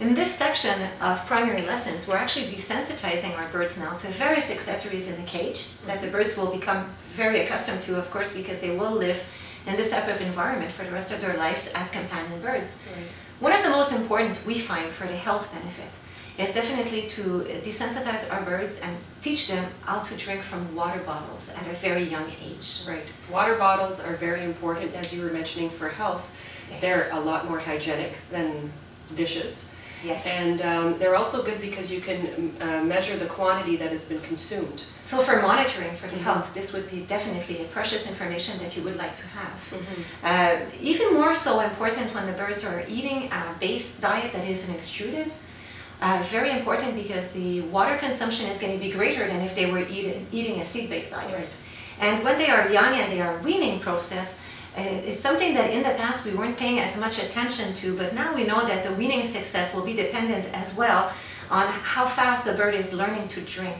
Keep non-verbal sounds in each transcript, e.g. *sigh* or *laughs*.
In this section of primary lessons, we're actually desensitizing our birds now to various accessories in the cage that the mm-hmm. birds will become very accustomed to, of course, because they will live in this type of environment for the rest of their lives as companion birds. Right. One of the most important we find for the health benefit is definitely to desensitize our birds and teach them how to drink from water bottles at a very young age. Right. Water bottles are very important, as you were mentioning, for health. Yes. They're a lot more hygienic than dishes. Yes. And um, they're also good because you can uh, measure the quantity that has been consumed. So for monitoring for the mm -hmm. health, this would be definitely a precious information that you would like to have. Mm -hmm. uh, even more so important when the birds are eating a base diet that isn't extruded. Uh, very important because the water consumption is going to be greater than if they were eat, eating a seed-based diet. Right. And when they are young and they are weaning process, it's something that in the past we weren't paying as much attention to, but now we know that the weaning success will be dependent as well on how fast the bird is learning to drink.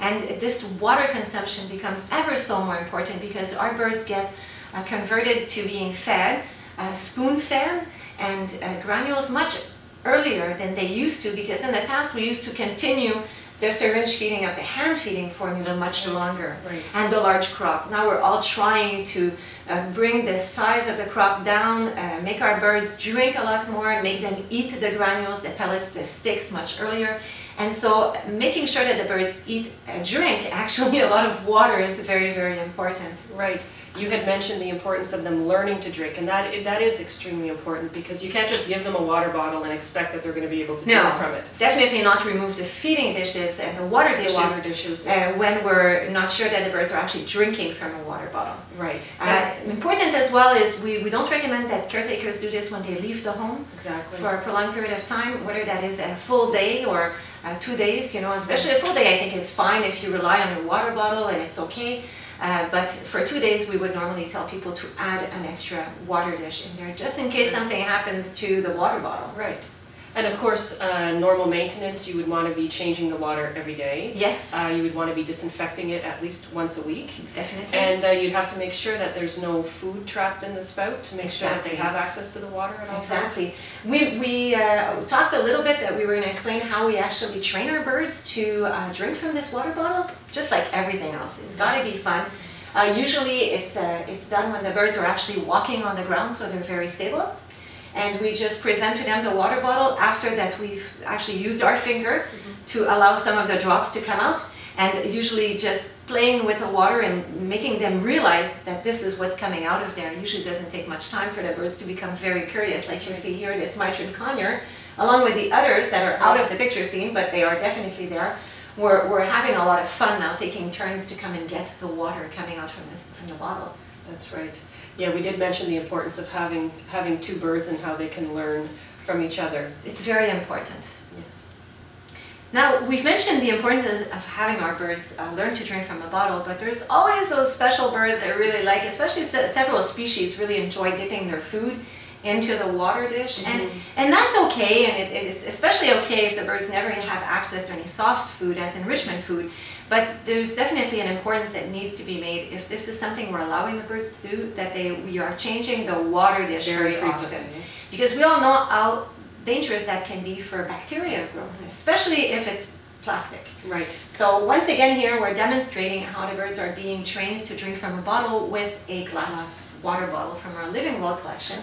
And this water consumption becomes ever so more important because our birds get uh, converted to being fed, uh, spoon fed, and uh, granules much earlier than they used to because in the past we used to continue the syringe feeding of the hand feeding formula much longer right. and the large crop. Now we're all trying to uh, bring the size of the crop down, uh, make our birds drink a lot more, make them eat the granules, the pellets, the sticks much earlier. And so making sure that the birds eat, uh, drink *laughs* actually a lot of water is very, very important. Right you had mentioned the importance of them learning to drink, and that that is extremely important because you can't just give them a water bottle and expect that they're going to be able to no, drink from it. definitely not remove the feeding dishes and the water dishes, the water dishes. Uh, when we're not sure that the birds are actually drinking from a water bottle. Right. Uh, important as well is we, we don't recommend that caretakers do this when they leave the home exactly. for a prolonged period of time, whether that is a full day or uh, two days, you know, especially a full day I think is fine if you rely on a water bottle and it's okay. Uh, but for two days, we would normally tell people to add an extra water dish in there, just in case something happens to the water bottle. Right. And of course, uh, normal maintenance, you would want to be changing the water every day. Yes. Uh, you would want to be disinfecting it at least once a week. Definitely. And uh, you'd have to make sure that there's no food trapped in the spout to make exactly. sure that they have access to the water at all Exactly. Times. We, we uh, talked a little bit that we were going to explain how we actually train our birds to uh, drink from this water bottle, just like everything else. It's got to be fun. Uh, usually it's, uh, it's done when the birds are actually walking on the ground, so they're very stable and we just present to them the water bottle after that we've actually used our finger mm -hmm. to allow some of the drops to come out and usually just playing with the water and making them realize that this is what's coming out of there usually doesn't take much time for the birds to become very curious like you see here this Mitred conure along with the others that are out of the picture scene but they are definitely there we're, we're having a lot of fun now taking turns to come and get the water coming out from, this, from the bottle. That's right. Yeah, we did mention the importance of having having two birds and how they can learn from each other. It's very important. Yes. Now, we've mentioned the importance of having our birds uh, learn to drink from a bottle, but there's always those special birds that really like, especially se several species really enjoy dipping their food into the water dish, mm -hmm. and mm-hmm. and that's okay, and it is especially okay if the birds never have access to any soft food as enrichment food. But there's definitely an importance that needs to be made if this is something we're allowing the birds to do, that they we are changing the water dish very, very often, because we all know how dangerous that can be for bacteria growth, especially if it's plastic. Right. So once again here we're demonstrating how the birds are being trained to drink from a bottle with a glass, glass. water bottle from our Living World collection.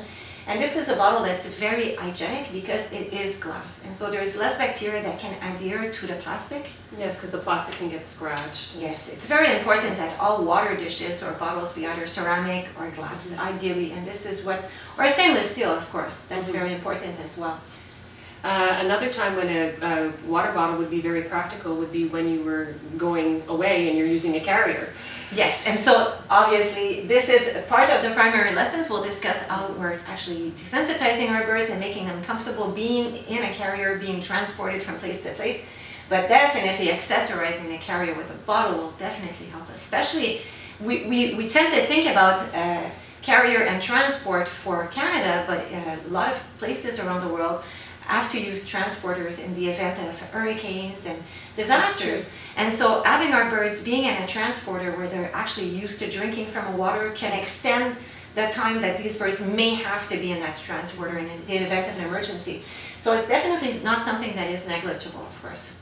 And this is a bottle that's very hygienic because it is glass. And so there's less bacteria that can adhere to the plastic. Yes, because the plastic can get scratched. Yes, it's very important that all water dishes or bottles be either ceramic or glass, mm -hmm. ideally. And this is what, or stainless steel, of course. That's mm -hmm. very important as well. Uh, another time when a, a, water bottle would be very practical would be when you were going away and you're using a carrier. Yes, and so obviously this is part of the primary lessons. We'll discuss how we're actually desensitizing our birds and making them comfortable being in a carrier, being transported from place to place. But definitely accessorizing the carrier with a bottle will definitely help, especially we, we, we tend to think about uh, carrier and transport for Canada, but uh, a lot of places around the world have to use transporters in the event of hurricanes and disasters. And so having our birds being in a transporter where they're actually used to drinking from a water can extend the time that these birds may have to be in that transporter in the event of an emergency. So it's definitely not something that is negligible, of course.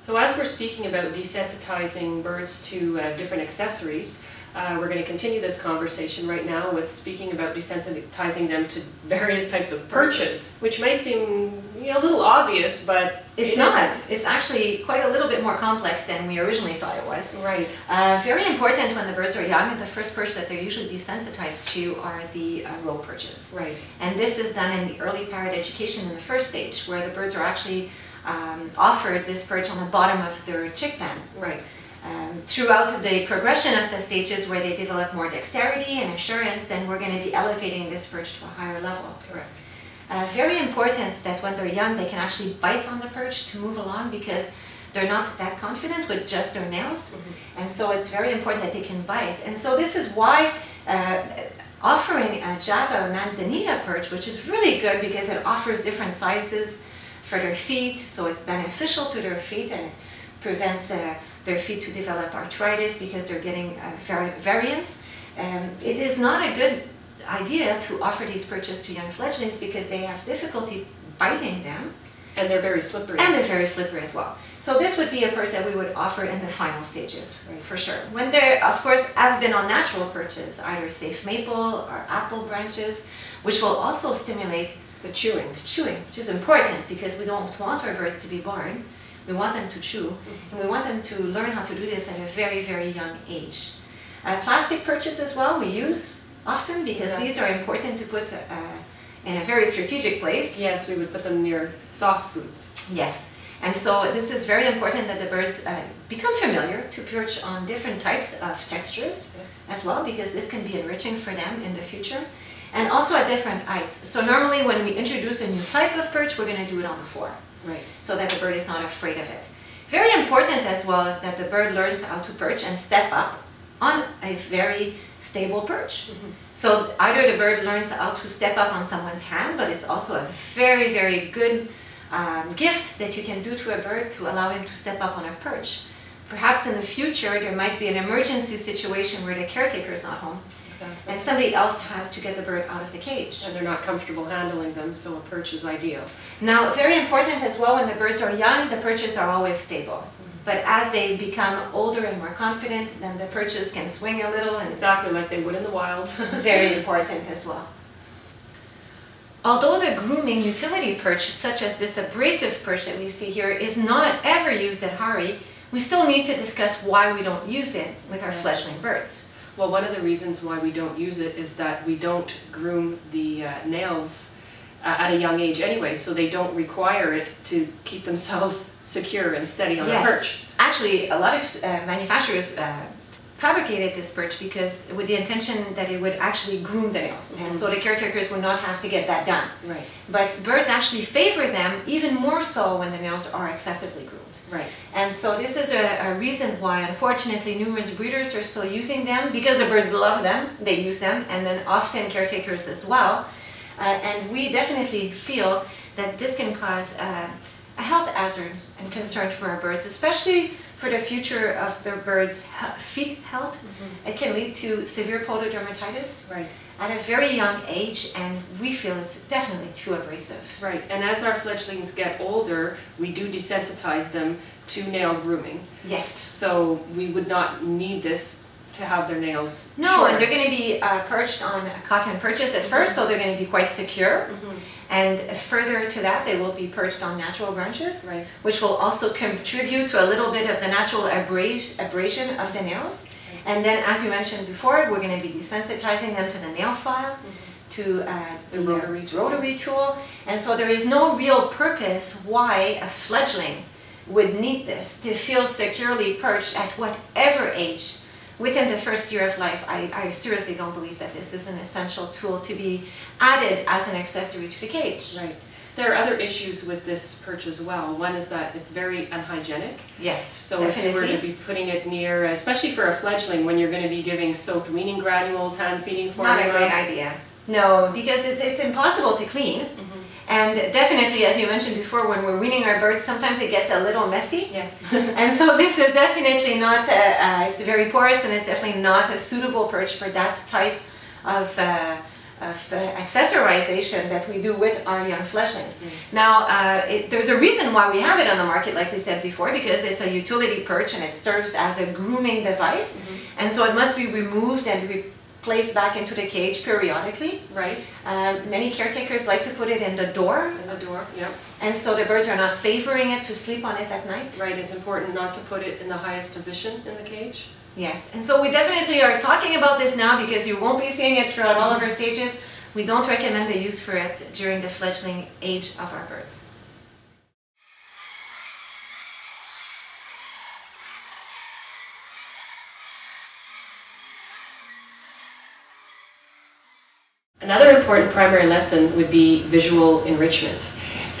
So as we're speaking about desensitizing birds to uh, different accessories, uh, we're going to continue this conversation right now with speaking about desensitizing them to various types of perches, which might seem you know, a little obvious, but it's it not. isn't. It's actually quite a little bit more complex than we originally thought it was. Right. Uh, very important when the birds are young, the first perch that they're usually desensitized to are the uh, rope perches. Right. And this is done in the early parrot education in the first stage, where the birds are actually um, offered this perch on the bottom of their chick pen. Right. Um, throughout the progression of the stages where they develop more dexterity and assurance, then we're going to be elevating this perch to a higher level. Correct. Uh, very important that when they're young, they can actually bite on the perch to move along because they're not that confident with just their nails. And so it's very important that they can bite. And so this is why uh, offering a Java or Manzanita perch, which is really good because it offers different sizes for their feet, so it's beneficial to their feet and prevents uh, their feet to develop arthritis because they're getting uh, vari variants. Um, it is not a good idea to offer these perches to young fledglings because they have difficulty biting them And they're very slippery. and they're very slippery as well. So this would be a perch that we would offer in the final stages, Right. for sure. When they're, of course, have been on natural perches, either safe maple or apple branches, which will also stimulate the chewing. the chewing, which is important because we don't want our birds to be born. We want them to chew, and we want them to learn how to do this at a very, very young age. Uh, plastic perches as well we use often because Exactly. these are important to put uh, in a very strategic place. Yes, we would put them near soft foods. Yes. And so this is very important that the birds uh, become familiar to perch on different types of textures Yes. as well because this can be enriching for them in the future and also at different heights. So normally when we introduce a new type of perch, we're going to do it on the floor Right. so that the bird is not afraid of it. Very important as well is that the bird learns how to perch and step up on a very stable perch. So either the bird learns how to step up on someone's hand, but it's also a very, very good um, gift that you can do to a bird to allow him to step up on a perch. Perhaps in the future there might be an emergency situation where the caretaker is not home Exactly. and somebody else has to get the bird out of the cage. And they're not comfortable handling them, so a perch is ideal. Now, very important as well, when the birds are young, the perches are always stable. Mm-hmm. But as they become older and more confident, then the perches can swing a little and Exactly like they would in the wild. *laughs* very important as well. Although the grooming utility perch, such as this abrasive perch that we see here, is not ever used at HARI, we still need to discuss why we don't use it with our fledgling birds. Well, one of the reasons why we don't use it is that we don't groom the uh, nails uh, at a young age anyway, so they don't require it to keep themselves *laughs* secure and steady on Yes. the perch. Actually, a lot of uh, manufacturers uh, fabricated this perch because with the intention that it would actually groom the nails, and so the caretakers would not have to get that done. Right. But birds actually favor them even more so when the nails are excessively groomed. Right. And so this is a, a reason why, unfortunately, numerous breeders are still using them because the birds love them. They use them, and then often caretakers as well. Uh, and we definitely feel that this can cause uh, a health hazard and concern for our birds, especially for the future of their birds' he- feet health. It can lead to severe pododermatitis Right. At a very young age, and we feel it's definitely too abrasive. Right. And as our fledglings get older, we do desensitize them to nail grooming. Yes. So we would not need this to have their nails No, shorter. and they're going to be uh, perched on a cotton perches at first, so they're going to be quite secure. Mhm. And further to that, they will be perched on natural branches, Right. which will also contribute to a little bit of the natural abras- abrasion of the nails. And then, as you mentioned before, we're going to be desensitizing them to the nail file, to uh, The the, uh, rotary tool. rotary tool. And so there is no real purpose why a fledgling would need this to feel securely perched at whatever age within the first year of life. I, I seriously don't believe that this is an essential tool to be added as an accessory to the cage. Right. There are other issues with this perch as well. One is that it's very unhygienic. Yes, So if you were to be putting it near, especially for a fledgling, when you're going to be giving soaked weaning granules, hand feeding formula. Not a great idea. No, because it's, it's impossible to clean. Mm-hmm. And definitely, as you mentioned before, when we're weaning our birds, sometimes it gets a little messy. Yeah. *laughs* and so this is definitely not, a, uh, it's very porous and it's definitely not a suitable perch for that type of uh, of uh, accessorization that we do with our young fledglings. Mm. Now, uh, it, there's a reason why we have it on the market, like we said before, because it's a utility perch and it serves as a grooming device, Mm-hmm. and so it must be removed and replaced back into the cage periodically. Right, Uh, many caretakers like to put it in the door, in the door, yep. and so the birds are not favoring it to sleep on it at night. Right, it's important not to put it in the highest position in the cage. Yes, and so we definitely are talking about this now because you won't be seeing it throughout all of our stages. We don't recommend the use for it during the fledgling age of our birds. Another important primary lesson would be visual enrichment.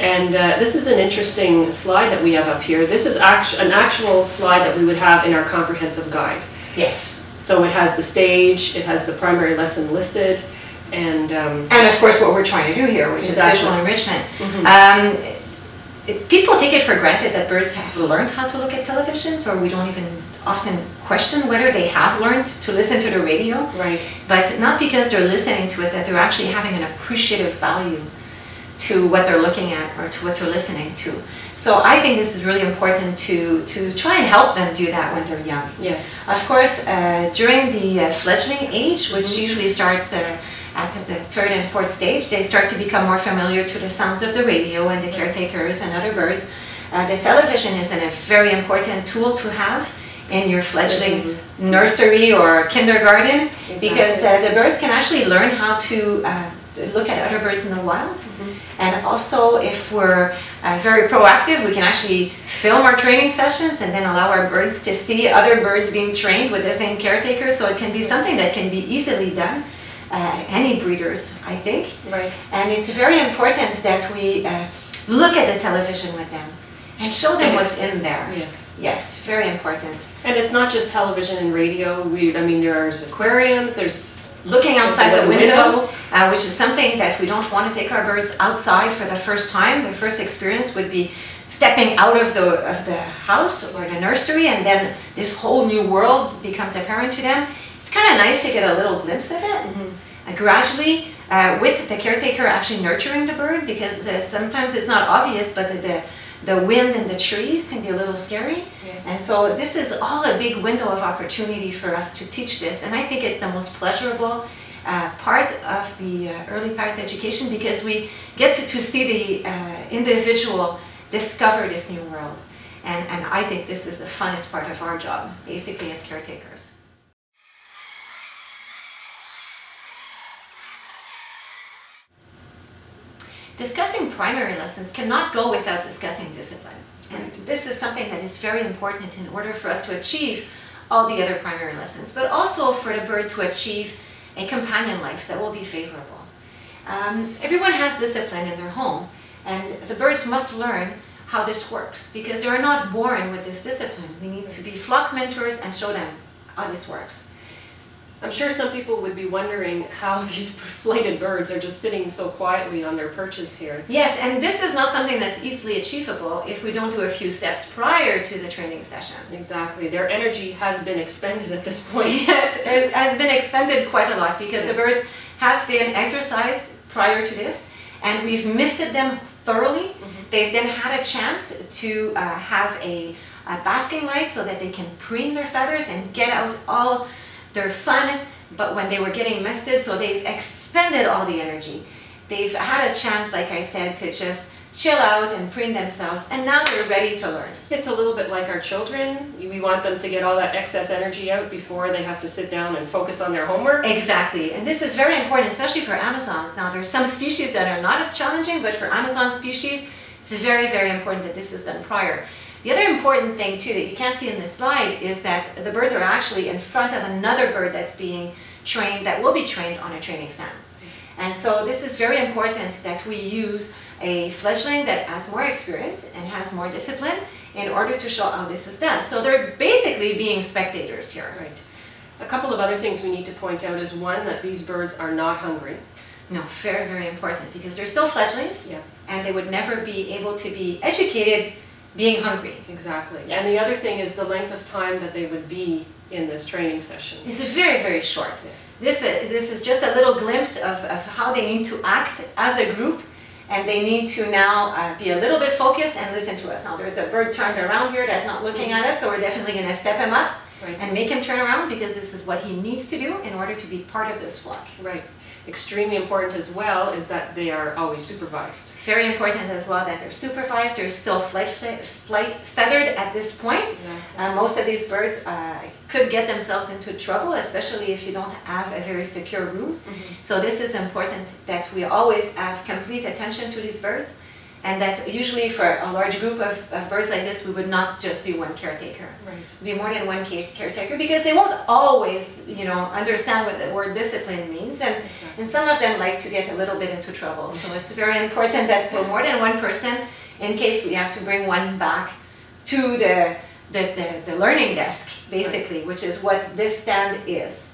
And uh, this is an interesting slide that we have up here. This is actu- an actual slide that we would have in our comprehensive guide. Yes, So it has the stage, it has the primary lesson listed, and um, and of course what we're trying to do here, which Exactly. is visual enrichment. Um, it- people take it for granted that birds have learned how to look at televisions, or we don't even often question whether they have learned to listen to the radio. right, but not because they're listening to it that they're actually having an appreciative value to what they're looking at or to what they're listening to. So i think this is really important to to try and help them do that when they're young. Yes, of course uh, during the uh, fledgling age which usually starts uh, at the third and fourth stage they start to become more familiar to the sounds of the radio and the caretakers and other birds. Uh, the television is a very important tool to have in your fledgling nursery or kindergarten because uh, the birds can actually learn how to uh, look at other birds in the wild. And also, if we're uh, very proactive, we can actually film our training sessions and then allow our birds to see other birds being trained with the same caretaker. So it can be something that can be easily done. Uh, any breeders, I think. right, And it's very important that we uh, look at the television with them and show them what's in there. Yes. Yes, very important. And it's not just television and radio. We, I mean, there's aquariums. There's looking outside the window, window. uh, which is something that we don't want to take our birds outside for the first time. The first experience would be stepping out of the of the house or the nursery, and then this whole new world becomes apparent to them. It's kind of nice to get a little glimpse of it. Uh, gradually, uh, with the caretaker actually nurturing the bird, because uh, sometimes it's not obvious, but the, the the wind and the trees can be a little scary. Yes. And so this is all a big window of opportunity for us to teach this. And I think it's the most pleasurable uh, part of the uh, early parrot education because we get to, to see the uh, individual discover this new world. And, and I think this is the funnest part of our job, basically as caretakers. Discussing primary lessons cannot go without discussing discipline. And this is something that is very important in order for us to achieve all the other primary lessons, but also for the bird to achieve a companion life that will be favorable. Um, everyone has discipline in their home, and the birds must learn how this works because they are not born with this discipline. We need to be flock mentors and show them how this works. I'm sure some people would be wondering how *laughs* these flighted birds are just sitting so quietly on their perches here. Yes, and this is not something that's easily achievable if we don't do a few steps prior to the training session. Exactly. Their energy has been expended at this point. *laughs* Yes, it has been expended quite a lot because the birds have been exercised prior to this and we've misted them thoroughly. They've then had a chance to uh, have a, a basking light so that they can preen their feathers and get out all their fun. But when they were getting misted, so they've expended all the energy. They've had a chance, like I said, to just chill out and preen themselves, and now they're ready to learn. It's a little bit like our children. We want them to get all that excess energy out before they have to sit down and focus on their homework. Exactly, and this is very important, especially for Amazons. Now, there's some species that are not as challenging, but for Amazon species, it's very, very important that this is done prior. The other important thing, too, that you can't see in this slide is that the birds are actually in front of another bird that's being trained, that will be trained on a training stand. And so this is very important that we use a fledgling that has more experience and has more discipline in order to show how this is done. So they're basically being spectators here. Right. A couple of other things we need to point out is one, that these birds are not hungry. No, very, very important because they're still fledglings Yeah. and they would never be able to be educated being hungry. Exactly. Yes. And the other thing is the length of time that they would be in this training session. It's very, very short. Yes. This, this is just a little glimpse of, of how they need to act as a group and they need to now uh, be a little bit focused and listen to us. Now there's a bird turned around here that's not looking at us, so we're definitely going to step him up Right. and make him turn around because this is what he needs to do in order to be part of this flock. Right. Extremely important as well is that they are always supervised. Very important as well that they're supervised, they're still flight, flight feathered at this point. Uh, most of these birds uh, could get themselves into trouble, especially if you don't have a very secure room. So this is important that we always have complete attention to these birds and that usually for a large group of, of birds like this, we would not just be one caretaker. Right. Be more than one ca- caretaker because they won't always, you know, understand what the word discipline means and, Exactly. and some of them like to get a little bit into trouble. So it's very important that we're more than one person in case we have to bring one back to the, the, the, the learning desk, basically, which is what this stand is.